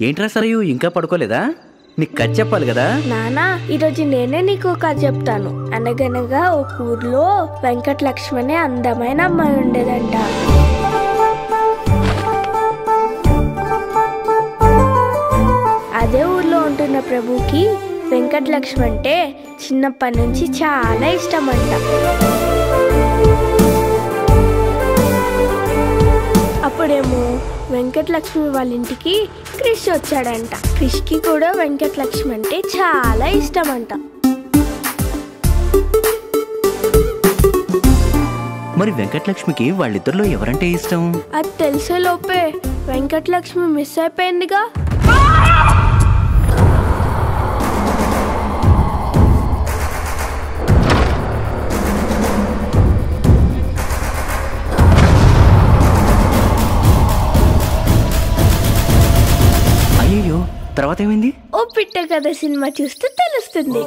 ఏంట్రా సరయు ఇంకా పడుకోలేదా? నీకు కథ చెప్పాలి కదా? నానా ఈరోజు నేనే నీకు ఒక కథ చెప్తాను. అనగనగా ఒక ఊర్లో వెంకట లక్ష్మణి అనే అందమైన అమ్మాయి ఉండేదంట. అదే ఊర్లో ఉంటున్న ప్రభుకి వెంకట లక్ష్మి అంటే చిన్నప్పటి నుంచి చాలా ఇష్టం అంట వెంకటలక్ష్మి వాళ్ళ ఇంటికి క్రిష్ వచ్చాడంట. క్రిష్కి కూడా వెంకటలక్ష్మి అంటే చాలా ఇష్టం అంట మరి వెంకటలక్ష్మికి వాళ్ళిద్దరిలో ఎవరంటే ఇష్టం? అది తెలిసే లోపే వెంకటలక్ష్మి మిస్ అయిపోయిందిగా. తర్వాత ఏమైంది? ఓ పిట్ట కథ సినిమా చూస్తే తెలుస్తుంది.